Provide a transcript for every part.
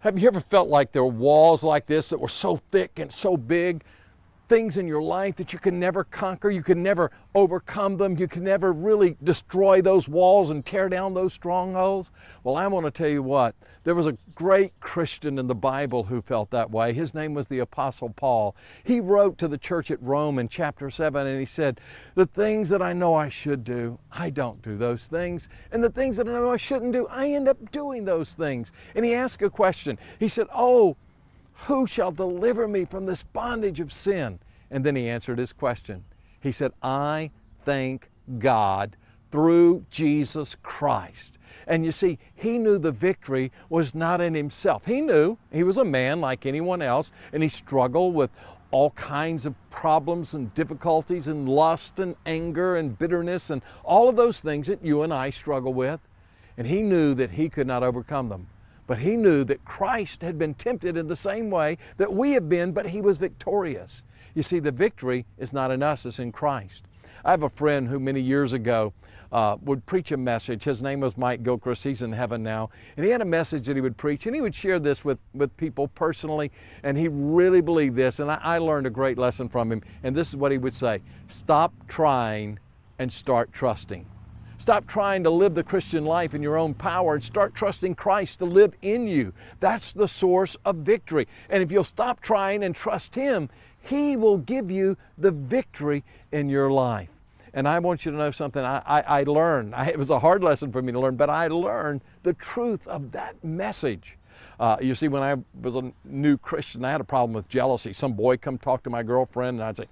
Have you ever felt like there were walls like this that were so thick and so big things in your life that you can never conquer, you can never overcome them, you can never really destroy those walls and tear down those strongholds? Well, I want to tell you what, there was a great Christian in the Bible who felt that way. His name was the Apostle Paul. He wrote to the church at Rome in chapter 7 and he said, The things that I know I should do, I don't do those things. And the things that I know I shouldn't do, I end up doing those things. And he asked a question. He said, Oh, who shall deliver me from this bondage of sin? And then he answered his question. He said, I thank God through Jesus Christ. And you see, he knew the victory was not in himself. He knew he was a man like anyone else, and he struggled with all kinds of problems and difficulties and lust and anger and bitterness and all of those things that you and I struggle with. And he knew that he could not overcome them. But he knew that Christ had been tempted in the same way that we have been, but he was victorious. You see, the victory is not in us, it's in Christ. I have a friend who many years ago uh, would preach a message. His name was Mike Gilchrist. He's in heaven now. And he had a message that he would preach, and he would share this with, with people personally. And he really believed this. And I, I learned a great lesson from him. And this is what he would say Stop trying and start trusting. Stop trying to live the Christian life in your own power and start trusting Christ to live in you. That's the source of victory. And if you'll stop trying and trust Him, He will give you the victory in your life. And I want you to know something I, I, I learned. I, it was a hard lesson for me to learn, but I learned the truth of that message. Uh, you see, when I was a new Christian, I had a problem with jealousy. Some boy come talk to my girlfriend, and I'd say,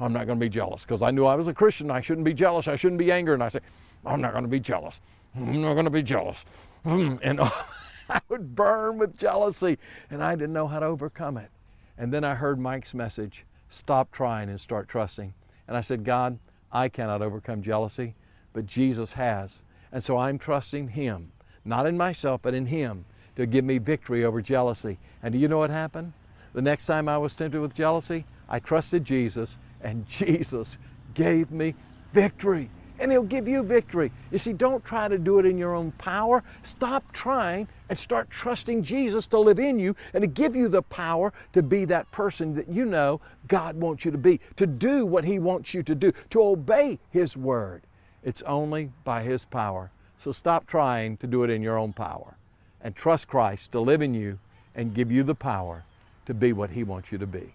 I'm not going to be jealous because I knew I was a Christian. I shouldn't be jealous. I shouldn't be angry. And I say, I'm not going to be jealous. I'm not going to be jealous. Hmm, and I would burn with jealousy, and I didn't know how to overcome it. And then I heard Mike's message stop trying and start trusting. And I said, God, I cannot overcome jealousy, but Jesus has. And so I'm trusting Him, not in myself, but in Him, to give me victory over jealousy. And do you know what happened? The next time I was tempted with jealousy, I trusted Jesus, and Jesus gave me victory and He'll give you victory. You see, don't try to do it in your own power. Stop trying and start trusting Jesus to live in you and to give you the power to be that person that you know God wants you to be, to do what He wants you to do, to obey His word. It's only by His power. So stop trying to do it in your own power and trust Christ to live in you and give you the power to be what He wants you to be.